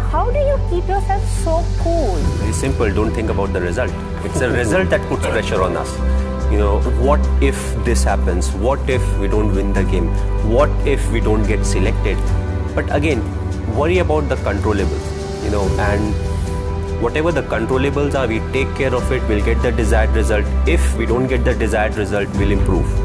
how do you keep yourself so cool? Very simple. Don't think about the result. It's a result that puts pressure on us. You know, what if this happens? What if we don't win the game? What if we don't get selected? But again, worry about the controllables. You know, and whatever the controllables are, we take care of it. We'll get the desired result. If we don't get the desired result, we'll improve.